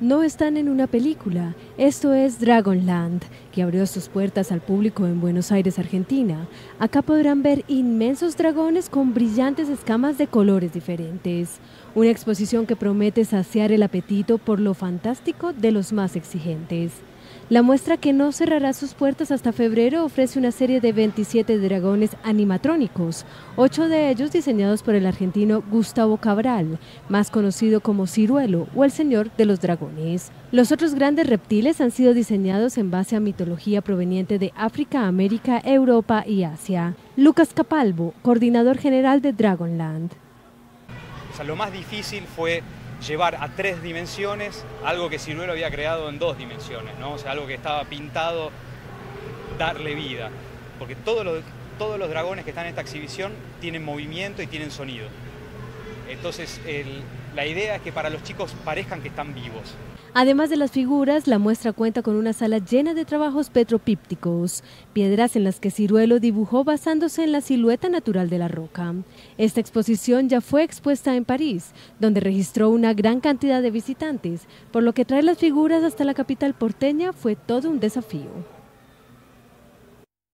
no están en una película. Esto es Dragonland, que abrió sus puertas al público en Buenos Aires, Argentina. Acá podrán ver inmensos dragones con brillantes escamas de colores diferentes. Una exposición que promete saciar el apetito por lo fantástico de los más exigentes. La muestra que no cerrará sus puertas hasta febrero ofrece una serie de 27 dragones animatrónicos, ocho de ellos diseñados por el argentino Gustavo Cabral, más conocido como Ciruelo o el Señor de los Dragones. Los otros grandes reptiles han sido diseñados en base a mitología proveniente de África, América, Europa y Asia. Lucas Capalvo, coordinador general de Dragonland. lo más difícil fue llevar a tres dimensiones algo que Ciruelo había creado en dos dimensiones, ¿no? O sea, algo que estaba pintado, darle vida. Porque todos los, todos los dragones que están en esta exhibición tienen movimiento y tienen sonido. Entonces, la idea es que para los chicos parezcan que están vivos. Además de las figuras, la muestra cuenta con una sala llena de trabajos petropípticos, piedras en las que Ciruelo dibujó basándose en la silueta natural de la roca. Esta exposición ya fue expuesta en París, donde registró una gran cantidad de visitantes, por lo que traer las figuras hasta la capital porteña fue todo un desafío.